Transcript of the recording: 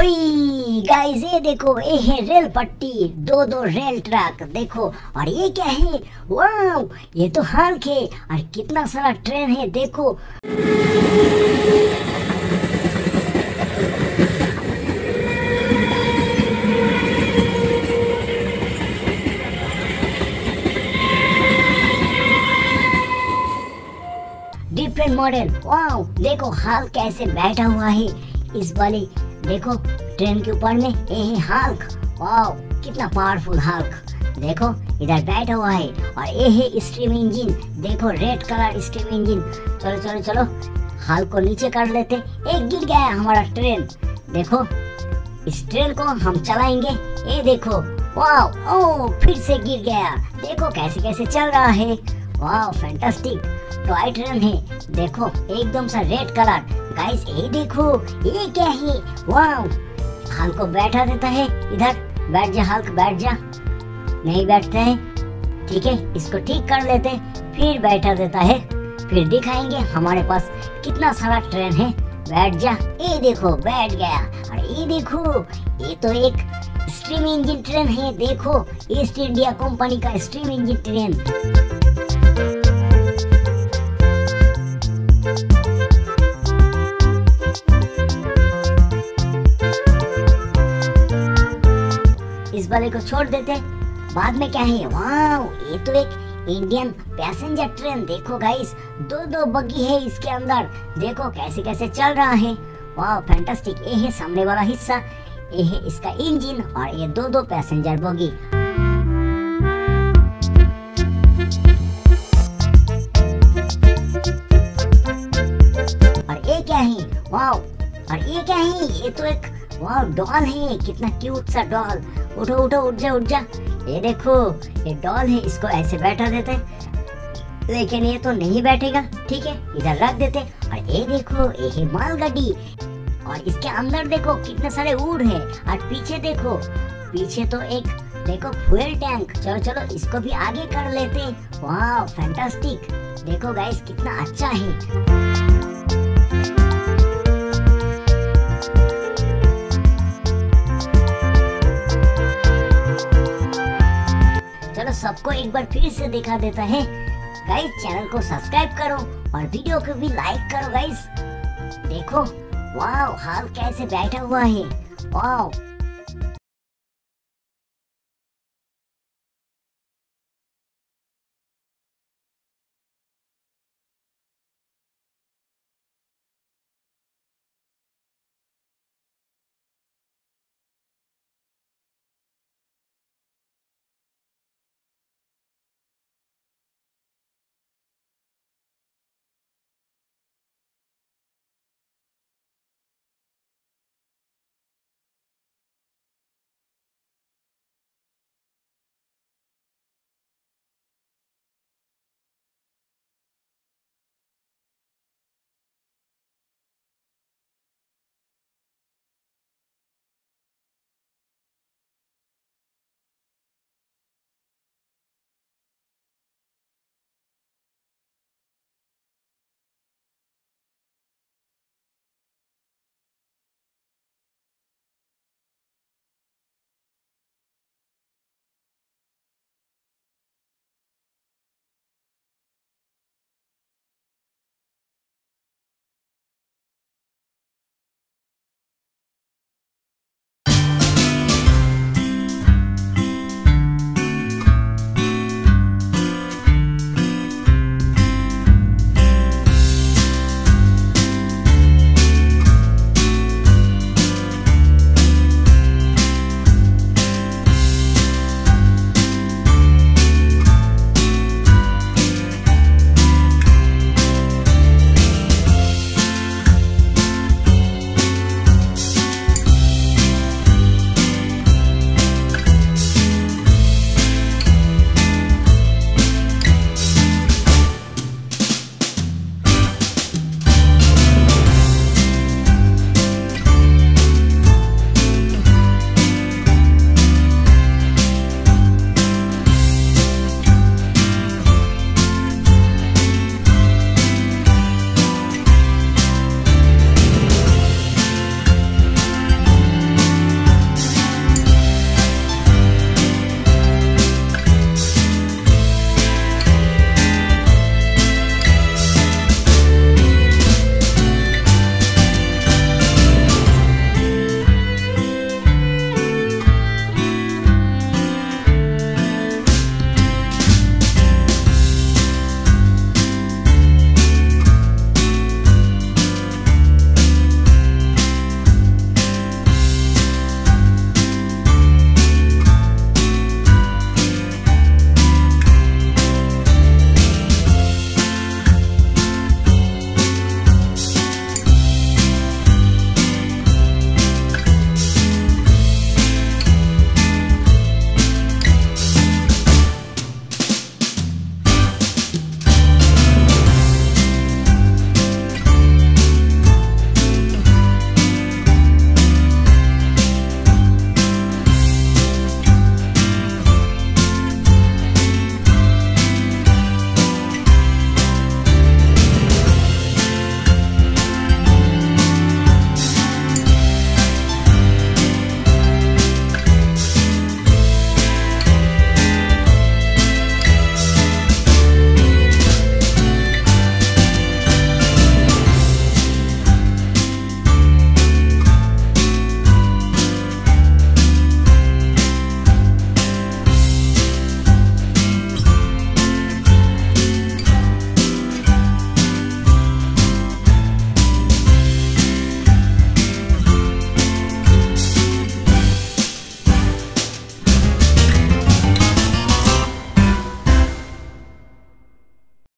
Guys ये देखो, ये है रेल पट्टी। दो दो रेल ट्रैक, देखो। और ये क्या है? वाव ये तो हल्क है। और कितना सारा ट्रेन है, देखो। डिफरेंट मॉडल वाओ देखो, हाल कैसे बैठा हुआ है। इस वाली देखो, ट्रेन के ऊपर में ये है हाल्क। वाओ, कितना पावरफुल हाल्क। देखो, इधर बैठा हुआ है और ये है स्ट्रीम इंजन देखो रेड कलर स्ट्रीम इंजन चलो चलो चलो हाल को नीचे कर लेते। एक गिर गया हमारा ट्रेन देखो, इस ट्रेन को हम चलाएँगे। ये देखो वाह ओ, फिर से गिर गया। देखो, कैसे कैसे चल रहा है। वाह फैंटास्टिक टॉय ट्रेन है। देखो, एकदम सा रेड कलर गाइस ये देखो, ये क्या है? वाह हाल को बैठा देता है, इधर। बैठ जा, हल्क, बैठ जा। नहीं बैठते हैं। ठीक है, इसको ठीक कर लेते फिर बैठा देता है। फिर दिखाएँगे हमारे पास कितना सारा ट्रेन है। बैठ जा। ये देखो, बैठ गया। और ये देखो, ये तो एक स्ट्रीम इंजन ट्रेन है। देखो ईस्ट इंडिया कंपनी का स्ट्रीम इंजन ट्रेन इस वाले को छोड़ देते। बाद में क्या है? वाह ये तो एक इंडियन पैसेंजर ट्रेन देखो गाइस दो दो बग्गी है इसके अंदर। देखो कैसे कैसे चल रहा है। वाह फैंटास्टिक ये है सामने वाला हिस्सा। ये है इसका इंजन और ये दो दो पैसेंजर बग्गी और ये क्या है? वाह और ये क्या है? ये तो एक वाह, डॉल है, कितना क्यूट सा डॉल। उठो उठो, उठ जा उठ जा। ये देखो, ये डॉल है, इसको ऐसे बैठा देते लेकिन ये तो नहीं बैठेगा, ठीक है? इधर रख देते और ये देखो, ये है मालगाड़ी। और इसके अंदर देखो, कितने सारे ऊड है। और पीछे देखो, पीछे तो एक, देखो फ्यूल टैंक चलो चलो, इसको भी आगे कर लेते वाह फैंटास्टिक देखो गाइस कितना अच्छा है। सबको एक बार फिर से दिखा देता है। गाइस चैनल को सब्सक्राइब करो और वीडियो को भी लाइक करो गाइस देखो वाह हाल कैसे बैठा हुआ है। वाह